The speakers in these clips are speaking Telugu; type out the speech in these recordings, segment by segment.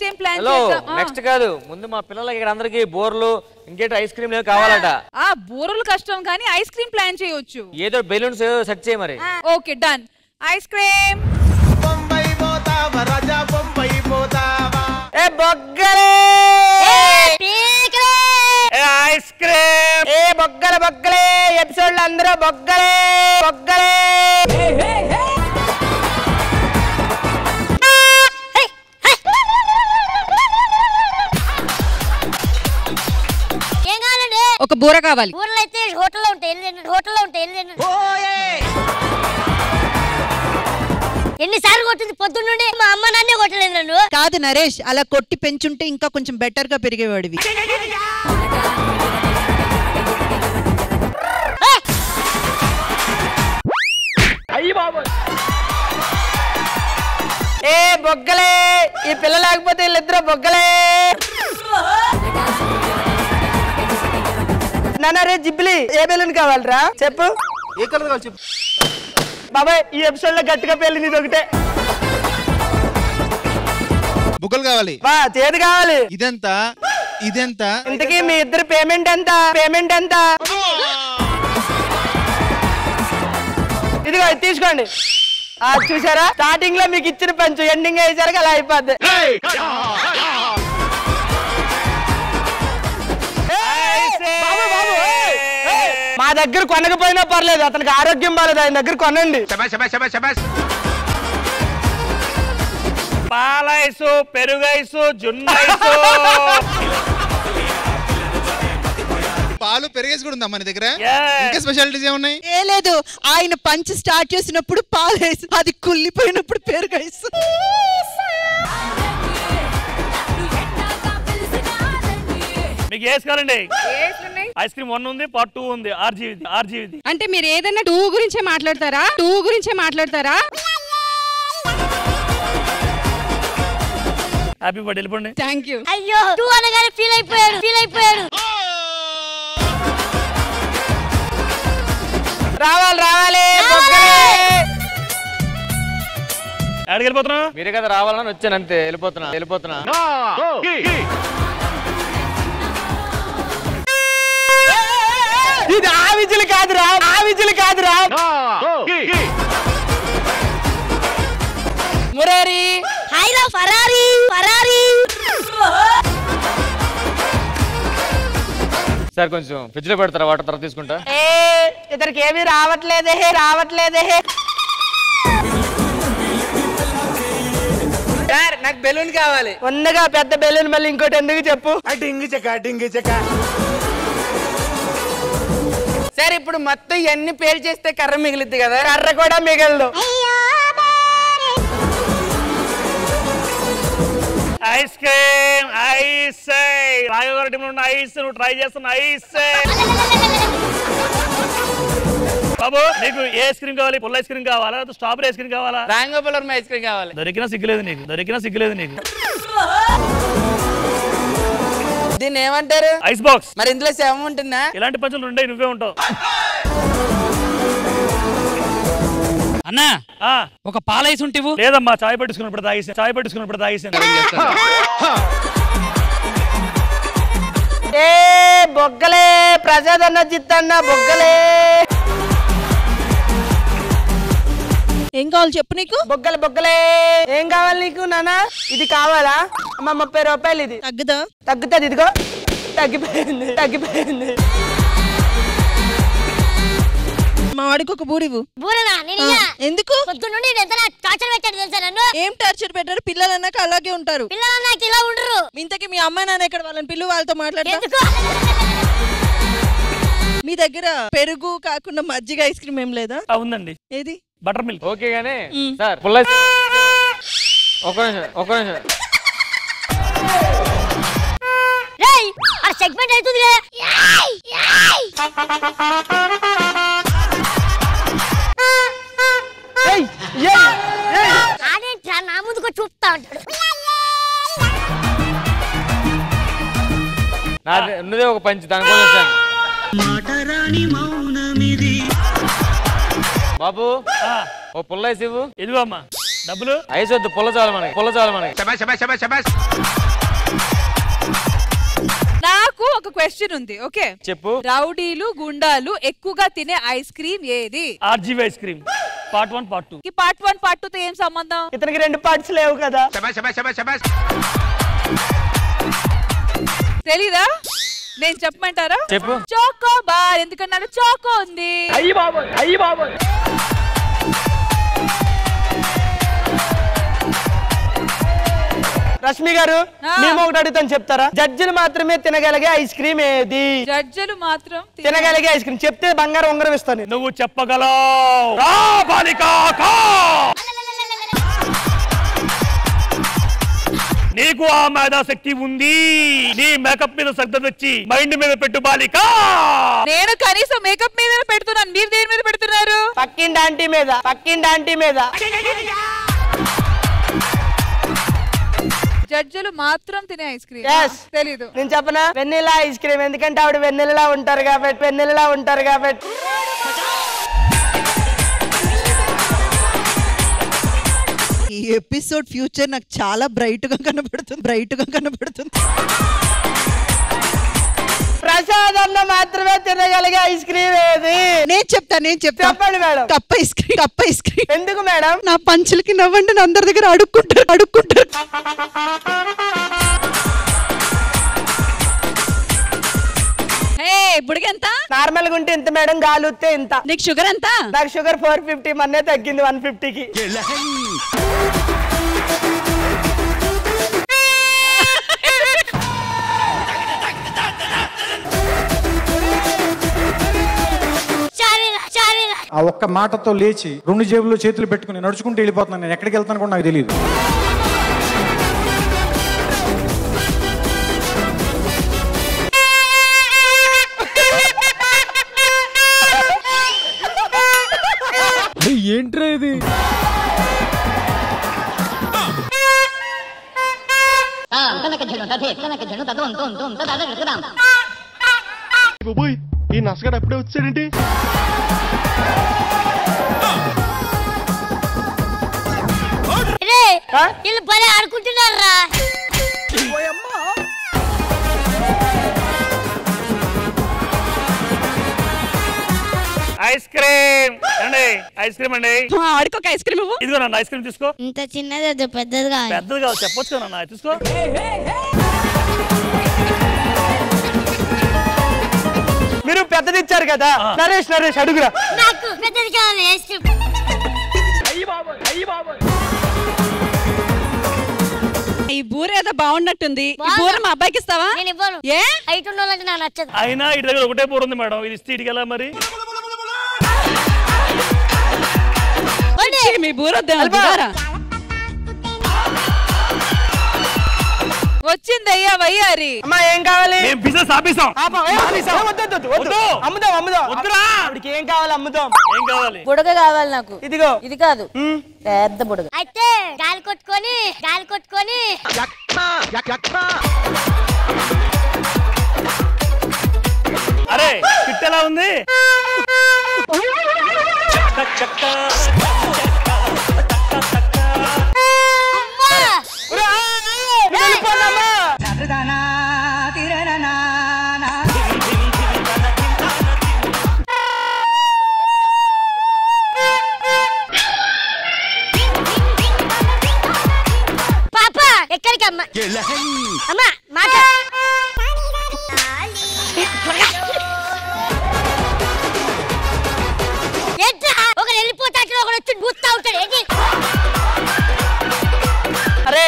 నెక్స్ట్ ఏం ప్లాన్ హలో నెక్స్ట్ కాదు. ముందు మా పిల్లలకి ఇక్కడ అందరికి బోర్లు ఇంకేంటి ఐస్ క్రీమ్ లేవు కావాలట. ఆ బూరలు కష్టం కానీ ఐస్ క్రీమ్ ప్లాన్ చేయొచ్చు. ఏదో బెలూన్స్ సెట్ చేయి మరి. Okay done ice cream Bombay పోతావా రాజా బొంబాయి పోతావా ఏ బొగ్గలే ఐస్ క్రీమ్ ఏ బొగ్గల బొగ్గలే! ఎపిసోడ్ అందరూ బొగ్గలే! బొగ్గలే! ఒక బూర కావాలి అయితే హోటల్లో ఉంటాయి వెళ్ళండి హోటల్లో ఉంటాయి వెళ్ళండి ఎన్నిసార్లు కొట్టింది? పొద్దున్న నుండి మా అమ్మ నాన్నే కొట్టలేదు నన్ను. కాదు నరేష్ అలా కొట్టి పెంచుంటే ఇంకా కొంచెం బెటర్గా పెరిగేవాడివి. ఏ బొగ్గలే! ఈ పిల్ల లేకపోతే వీళ్ళిద్దరు బొగ్గలే! నాన్న రే జిబ్బిలి ఏ బెలూన్ కావాలరా? చెప్పు. ఏ కలర్ కావాలి చెప్పు. బాబాయ్ ఈ ఎపిసోడ్లో గట్టిగా పెళ్ళి నీది ఒకటే. బుక్కలు కావాలి. బా చేతి కావాలి. ఇదెంత? ఇదెంత? ఇంతకీ మీ ఇద్దరు పేమెంట్ ఎంత? పేమెంట్ ఎంత? ఇదిగో ఇది తీసుకోండి. ఆ చూసారా? స్టార్టింగ్లో మీకు ఇచ్చిన పంచు ఎండింగ్ అయ్యేసరికి అలా అయిపోద్ది. మా దగ్గర కొనకపోయినా పర్లేదు అతనికి ఆరోగ్యం బాలేదు ఆయన దగ్గర కొనండి. పాలైసు పెరుగైసు జున్నైసు. పాలు పెరిగేసి కూడా ఉందా మన దగ్గర. ఇంకా స్పెషాలిటీస్ ఏమున్నాయి? ఏ లేదు ఆయన పంచి స్టార్ట్ చేసినప్పుడు పాలేసి అది కుళ్ళిపోయినప్పుడు పెరుగైసు. మీకు వేసుకోవాలండి ఐస్ క్రీమ్ వన్ ఉంది పార్ట్ టూ ఉంది ఆర్జీవిది ఆర్జీవిది అంటే మీరు ఏదైనా టూ గురించే మాట్లాడతారా? టూ గురించే మాట్లాడతారా? హ్యాపీ బర్త్డే వెళ్ళిపోండి. థ్యాంక్ యూ అయ్యో టూ అనగానే ఫీల్ అయిపోయాడు ఫీల్ అయిపోయాడు. రావాలి రావాలి. ఎక్కడికి వెళ్ళిపోతున్నావు? మీరే కదా రావాలని వచ్చాను అంతే వెళ్ళిపోతున్నా వెళ్ళిపోతున్నా. ఇది ఆ విజులు కాదురా. ఆ విజులు కాదురా మురారి. Ferrari Ferrari. సార్ కొంచెం ఫ్రిడ్జ్లో పెడతారా? వాటర్ తర్వాత తీసుకుంటా. ఏ ఇతనికి ఏమీ రావట్లేదే రావట్లేదే. సార్ నాకు బెలూన్ కావాలి. ఉన్నగా పెద్ద బెలూన్ మళ్ళీ ఇంకోటి ఎందుకు చెప్పు? డింగి చెక్క డింగి చెక్క. సార్ ఇప్పుడు మొత్తం ఇవన్నీ పేరు చేస్తే కర్ర మిగిలిద్ది కదా? కర్ర కూడా మిగలదు. ఐస్ క్రీమ్ ఐస్ టీంలో ఉన్న ఐస్ నువ్వు ట్రై చేస్తున్న ఐస్ బాబు నీకు ఏ ఐస్ క్రీమ్ కావాలి? పుల్ల ఐస్ క్రీమ్ కావాలా? లేదా స్ట్రాబెరీ ఐస్ క్రీమ్ కావాలా? రాంగోపురం ఐస్ క్రీమ్ కావాలి. దొరికినా సిగ్గులేదు నీకు. దొరికినా సిగ్గులేదు నీకు. దీన్ని ఏమంటారు? Ice box. మరి ఇందులో శవం ఉంటుందా? ఇలాంటి పంచులు ఉండే నువ్వే ఉంటావు. అన్నా ఆ, ఒక పాలైస్ ఉంటివు లేదమ్మా చాయ్ పట్టించుకున్నప్పుడు తాగేసాను చాయ్ పట్టించుకున్నప్పుడు తాగేసాను. ఏ బొగ్గలే ప్రసాద్ అన్న చిత్తన్న బొగ్గలే. ఏం కావాలి చెప్పు నీకు? బొగ్గలు బొగ్గలే. ఏం కావాలి నీకు నాన్న ఇది కావాలా? అమ్మ ముప్పై రూపాయలు ఇది. తగ్గుదా? తగ్గుతుంది ఇదిగో. తగ్గిపోయింది తగ్గిపోయింది. మా వాడికి ఒక బూరివు బూరనా? నేను ఎందుకు? పొద్దున్న నుండి నేను ఎంత టార్చర్ పెట్టాడు తెలుసా నన్ను? ఏం టార్చర్ పెట్టారు? పిల్లలు అన్నాక అలాగే ఉంటారు. పిల్లలు నాకు ఇలా ఉండరు. ఇంతకీ మీ అమ్మ నాన్న ఎక్కడ? వాళ్ళని పిల్లు వాళ్ళతో మాట్లాడతా. ఎందుకు? మీ దగ్గర పెరుగు కాకుండా మజ్జిగ ఐస్ క్రీమ్ ఏం లేదా? ఆ, ఉందండి ఏది? Butter milk. ఓకే గానీ. సార్ పుల్ల ఒక నిమిషం ఒక నిమిషం. రేయ్ ఆ సెగ్మెంట్ అవుతుంది ఏయ్. అదేంట్రా నా ముందుకు చూపుతా ఉంటాడు. నాది ఉన్నదే ఒక పంచి దానికోసం వచ్చాను. బాబు ఆ, ఓ పుల్ల వేసి ఇవ్వు. ఇదిగో అమ్మా. డబ్బులు? ఐస్ వద్దు పుల్ల చాలు మనకి పుల్ల చాలు మనకి. నాకు ఒక క్వశ్చన్ ఉంది ఓకే? చెప్పు. రౌడీలు గుండాలు ఎక్కువగా తినే ఐస్ క్రీమ్ ఏది? RGV ice cream. Part one part two. Part one part two తో ఏం సంబంధం? ఇతనికి రెండు పార్ట్స్ లేవు కదా. తెలీదా? నేను చెప్పమంటారా? చెప్పు. చోకో బార్ ఎందుకన్నాడు చోకో ఉంది. అయ్యి బాబు అయ్యి బాబు రష్మి గారు. మేము ఒకటి అడుగుతాను చెప్తారా? జడ్జిలు మాత్రమే తినగలిగే ఐస్ క్రీమ్ ఏది? జడ్జలు మాత్రం తినే- తినగలిగే ఐస్ క్రీమ్. చెప్తే బంగారం ఉంగరం ఇస్తాను. నువ్వు చెప్పగలవు. నీకు ఆ మేధాశక్తి ఉంది. నీ మేకప్ మీద శ్రద్ధ తెచ్చి మైండ్ మీద పెట్టు బాలిక. నేను కనీసం మేకప్ మీద పెడుతున్నాను. మీరు దేని మీద పెడుతున్నారు? పక్కింటి ఆంటీ మీద పక్కింటి ఆంటీ మీద. జడ్జలు మాత్రం తినే ఐస్ క్రీమ్. తెలీదు. నేను చెప్పనా? వెన్నెలా ఐస్ క్రీమ్. ఎందుకంటే ఆవిడ వెన్నెలలా ఉంటారు కాబట్టి వెన్నెలలా ఉంటారు కాబట్టి. ఈ ఎపిసోడ్ ఫ్యూచర్ నాకు చాలా బ్రైట్గా కనబడుతుంది బ్రైట్గా కనబడుతుంది. ప్రసాద్ అన్న మాత్రమే తినగలిగే ఐస్ క్రీమ్ ఏది? నేను చెప్తా నేను చెప్తా. చెప్పండి madam. Cup ice cream cup ice cream. ఎందుకు మేడం? నా పంచులకి నవ్వండి నా అందరి దగ్గర అడుక్కుంటారు అడుక్కుంటారు. హే బుడిగెంత నార్మల్గా ఉంటే ఇంత మేడం గాలుస్తే ఇంత. నీకు షుగర్ ఎంత? నాకు షుగర్ ఫోర్ ఫిఫ్టీ మన్నే తగ్గింది వన్ ఫిఫ్టీకి. ఆ ఒక్క మాటతో లేచి రెండు జేబుల్లో చేతులు పెట్టుకుని నడుచుకుంటూ వెళ్ళిపోతున్నాను. నేను ఎక్కడికి వెళ్తాను కూడా నాకు తెలియదు ఏంట్రా ఇది? ఈ నసగడు అప్పుడే వచ్చాడేంటి? వీళ్ళు భలే ఆడుకుంటున్నారా ఐస్ క్రీమ్. అండి ఐస్ క్రీమ్ అండి. ఆడికి ఒక ఐస్ క్రీమ్ ఇదిగో నన్ను ఐస్ క్రీమ్ తీసుకో. ఇంత చిన్నది అది పెద్దదిగా పెద్దది కాదు చెప్పొచ్చు కదా నాన్న తీసుకో. మీరు పెద్దది ఇచ్చారు కదా. నరేష్ నరేష్ అడుగురా. నాకు పెద్దది కావాలి ఐస్ క్రీమ్. ఈ బూర ఏదో బాగున్నట్టుంది. ఈ బూర మా అబ్బాయికి ఇస్తావా? నేను ఇవ్వను. ఏ? హైట్ ఉన్న వాళ్ళంటే నాకు నచ్చదు. అయినా ఇటు దగ్గర ఒకటే బోర్ ఉంది మేడం. ఇది ఇస్తే ఇటుకి ఎలా మరి మీ బూర వద్దేమో, వచ్చింది అయ్యా వయ్యారి అమ్మా ఏం కావాలి మేము బిజినెస్ ఆపేసాం ఆపా, ఏ, ఆపేసా? ఏ, వద్దు, వద్దు, వద్దు, వద్దు. వద్దు. అమ్ముదాం అమ్ముదాం వద్దురా. ఆవిడకి ఏం కావాలి అమ్ముదాం ఏం కావాలి బుడగ కావాలి నాకు ఇదిగో ఇది కాదు. పెద్ద బుడగ అయితే గాలి కొట్టుకొని గాలి కొట్టుకొని అరే పిట్ ఎలా ఉంది అమ్మా! అమ్మా. అమ్మా మాట. ఏంట్రా? ఒకరు వెళ్ళిపోతా ఒకడు వచ్చి బూస్తా ఉంటాడు ఏంటి? అరే.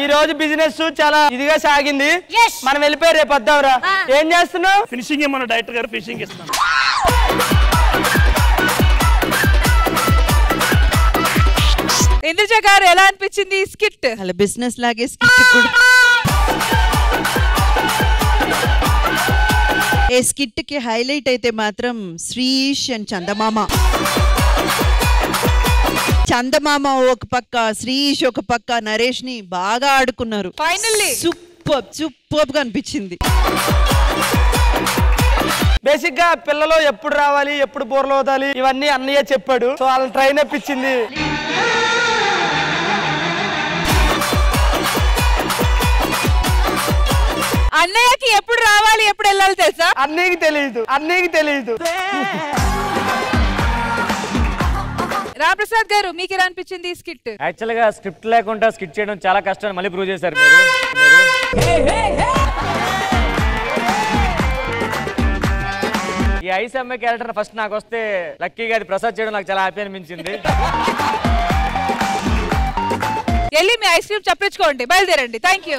ఈ రోజు బిజినెస్ చాలా ఇదిగా సాగింది. Yes. మనం వెళ్ళిపోయి రేపు వద్దాంరా. ఏం చేస్తున్నావు? ఫినిషింగ్ ఏమన్నా డైరెక్టర్ గారు ఫినిషింగ్ ఇస్తున్నాను ఇంద్రజ గారు ఎలా అనిపించింది ఈ స్కిట్? అలా బిజినెస్ లాగే స్కిట్ కూడా. ఏ స్కిట్కి హైలైట్ అయితే మాత్రం శ్రీష్ అండ్ చందమామ. చందమామ ఒక పక్క శ్రీష్ ఒక పక్క నరేష్ని బాగా ఆడుకున్నారు. Finally. సూపర్ సూపర్గా అనిపించింది. బేసిక్గా పిల్లలు ఎప్పుడు రావాలి ఎప్పుడు బోర్లు అవుతాలి ఇవన్నీ అన్నయ్య చెప్పాడు. సో వాళ్ళని ట్రైన్ అప్పించింది అన్నయ్యకి ఎప్పుడు రావాలి ఎప్పుడు వెళ్ళాలి తెలుసా? అన్నయ్యకి తెలియదు అన్నయ్యకి తెలియదు రామప్రసాద్ గారు మీకు ఎలా అనిపించింది ఈ స్కిట్? యాక్చువల్గా స్క్రిప్ట్ లేకుండా స్కిట్ చేయడం చాలా కష్టం అని మళ్ళీ ప్రూవ్ చేశారు మీరు. మీరు. ఈ ఐస్ అమ్మాయి క్యారెక్టర్ ఫస్ట్ నాకు వస్తే లక్కీగా అది ప్రసాద్ చేయడం నాకు చాలా హ్యాపీ అనిపించింది. వెళ్ళి మీ ఐస్ క్రీమ్ చెప్పించుకోండి బయలుదేరండి. Thank you